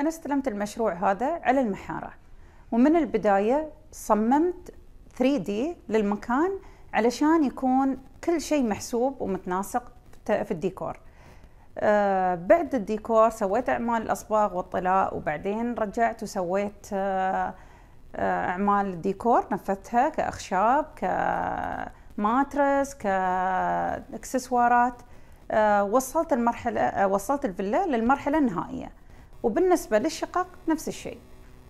أنا استلمت المشروع هذا على المحارة. ومن البداية صممت 3D للمكان علشان يكون كل شيء محسوب ومتناسق في الديكور. آه بعد الديكور سويت أعمال الأصباغ والطلاء وبعدين رجعت وسويت آه آه أعمال الديكور نفذتها كأخشاب كماتريس كإكسسوارات. آه وصلت المرحلة آه وصلت الفيلا للمرحلة النهائية. وبالنسبة للشقق نفس الشيء.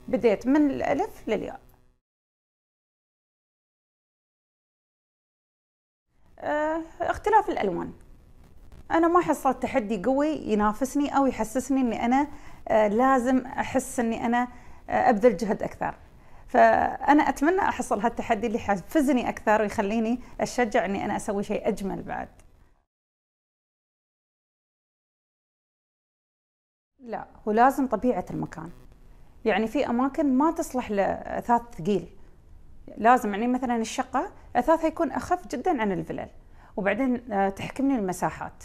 بديت من الألف للياء. آه اختلاف الألوان. أنا ما حصلت تحدي قوي ينافسني أو يحسسني أني أنا آه لازم أحس أني أنا آه أبذل جهد أكثر. فأنا أتمنى أحصل هالتحدي اللي يحفزني أكثر ويخليني أشجع أني أنا أسوي شيء أجمل بعد. لا هو لازم طبيعة المكان. يعني في أماكن ما تصلح لأثاث ثقيل. لازم يعني مثلا الشقة أثاثها يكون أخف جدا عن الفلل. وبعدين تحكمني المساحات.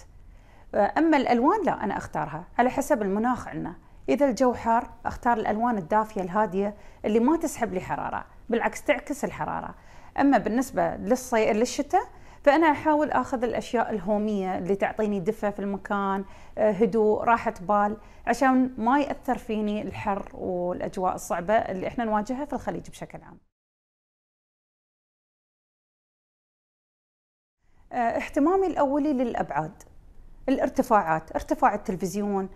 أما الألوان لا أنا أختارها. على حسب المناخ عندنا. إذا الجو حار أختار الألوان الدافية الهادية اللي ما تسحب لي حرارة. بالعكس تعكس الحرارة. أما بالنسبة للصي... للشتاء فأنا أحاول أخذ الأشياء الهومية اللي تعطيني دفء في المكان هدوء راحة بال عشان ما يأثر فيني الحر والأجواء الصعبة اللي إحنا نواجهها في الخليج بشكل عام. اهتمامي الأولي للأبعاد الارتفاعات ارتفاع التلفزيون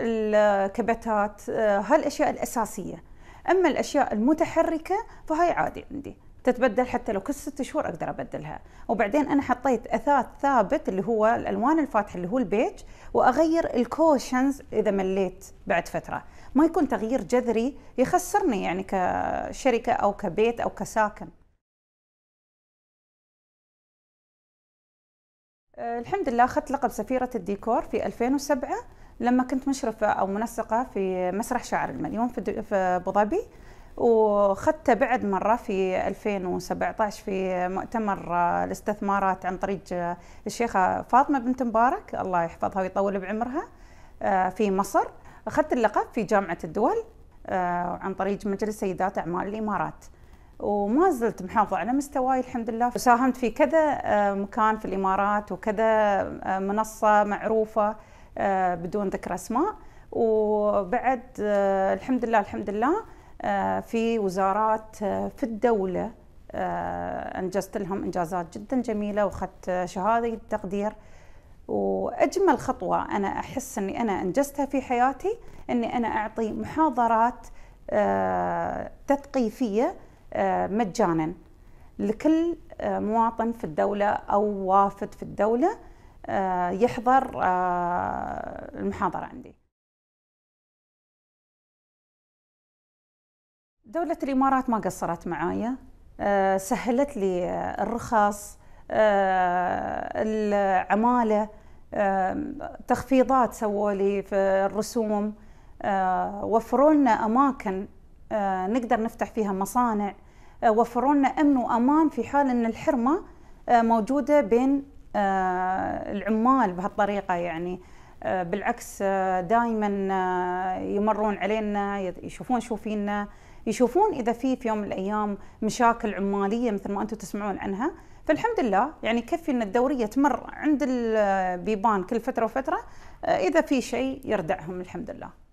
الكبتات هالأشياء الأساسية. أما الأشياء المتحركة فهاي عادي عندي. تتبدل حتى لو كل ست شهور أقدر أبدلها. وبعدين أنا حطيت أثاث ثابت اللي هو الألوان الفاتحة اللي هو البيج وأغير ال cushions إذا مليت بعد فترة. ما يكون تغيير جذري يخسرني يعني كشركة أو كبيت أو كساكن. الحمد لله أخذت لقب سفيرة الديكور في 2007 لما كنت مشرفة أو منسقة في مسرح شعر المليون في أبو ظبي. واخذته بعد مرة في 2017 في مؤتمر الاستثمارات عن طريق الشيخة فاطمة بنت مبارك الله يحفظها ويطول بعمرها في مصر. أخذت اللقب في جامعة الدول عن طريق مجلس سيدات أعمال الإمارات. وما زلت محافظة على مستواي الحمد لله. وساهمت في كذا مكان في الإمارات وكذا منصة معروفة بدون ذكر أسماء. وبعد الحمد لله الحمد لله في وزارات في الدولة أنجزت لهم إنجازات جدا جميلة وأخذت شهادة تقدير. وأجمل خطوة أنا أحس أني أنا أنجزتها في حياتي أني أنا أعطي محاضرات تثقيفية مجانا لكل مواطن في الدولة أو وافد في الدولة يحضر المحاضرة عندي. دولة الإمارات ما قصرت معايا. سهلت لي الرخص العمالة تخفيضات سووا لي في الرسوم. وفروا لنا أماكن نقدر نفتح فيها مصانع. وفروا لنا أمن وأمان في حال أن الحرمة موجودة بين العمال بهالطريقة يعني. بالعكس دائما يمرون علينا يشوفون شو فينا. يشوفون إذا في في يوم من الأيام مشاكل عمالية مثل ما أنتم تسمعون عنها. فالحمد لله يعني يكفي إن الدورية تمر عند البيبان كل فترة وفترة إذا في شيء يردعهم الحمد لله.